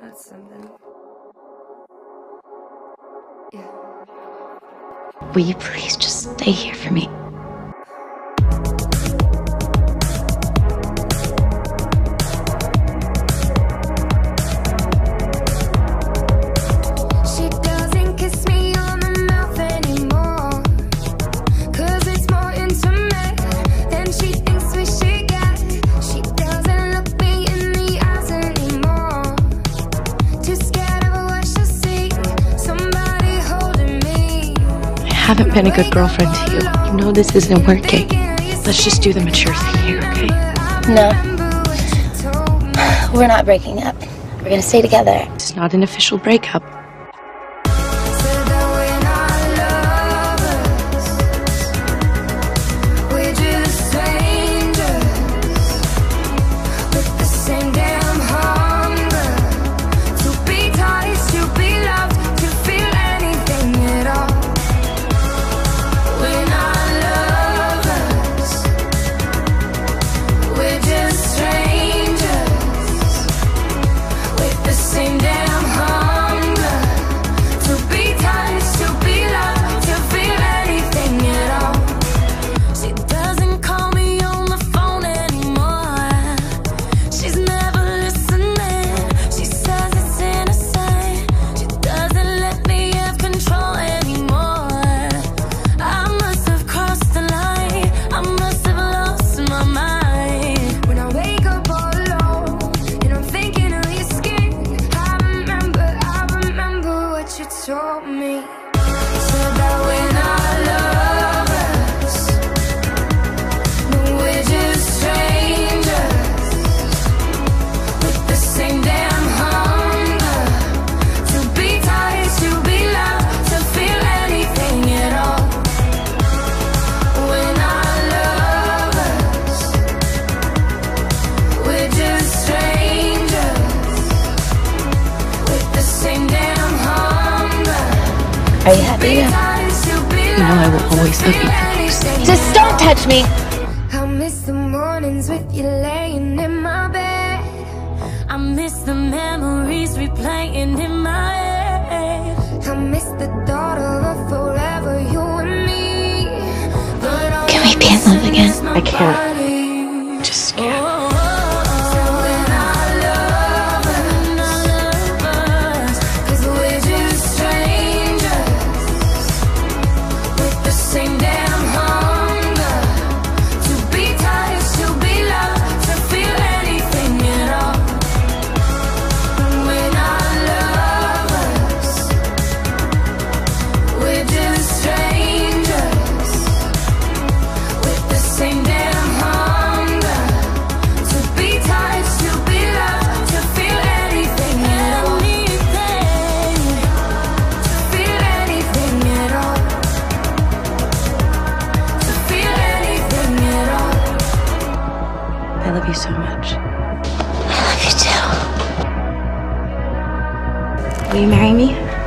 That's something. Yeah. Will you please just stay here for me? haven't been a good girlfriend to you. You know this isn't working. Let's just do the mature thing here, okay? No. We're not breaking up. We're gonna stay together. It's not an official breakup. Are you happy now? You know I will always love you. Just don't touch me. I miss the mornings with you laying in my bed. I miss the memories replaying in my head. I miss the thought of forever you and me. Can we be in love again? I can't. I love you so much. I love you too. Will you marry me?